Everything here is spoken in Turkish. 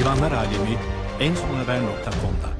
Hayvanlar Alemi en son haber.com'da.